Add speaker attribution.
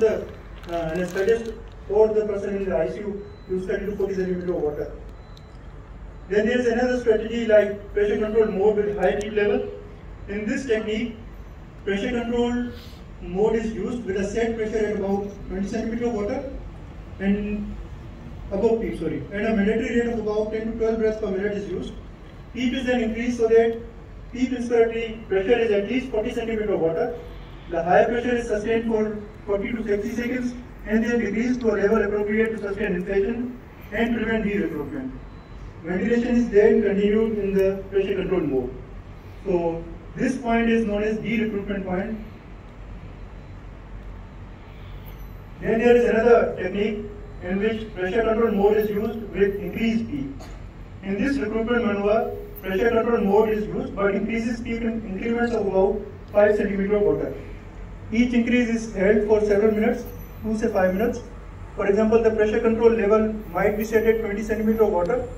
Speaker 1: the uh, anesthetist or the person in the ICU, you study to 40 centimeter of water. Then there is another strategy like pressure control mode with high PEEP level. In this technique, pressure control mode is used with a set pressure at about 20 centimeter of water and above PEEP, sorry, and a mandatory rate of about 10 to 12 breaths per minute is used. PEEP is then increased so that peak inspiratory pressure is at least 40 centimeter of water. The higher pressure is sustained for 40 to 60 seconds and then decreased to a level appropriate to sustain inflation and prevent de-recruitment. Ventilation is then continued in the pressure control mode. So this point is known as de-recruitment point. Then there is another technique in which pressure control mode is used with increased PEEP. In this recruitment maneuver, pressure control mode is used but increases PEEP in increments of about 5 centimeter of water. Each increase is held for several minutes, 2 to 5 minutes. For example, the pressure control level might be set at 20 centimeter of water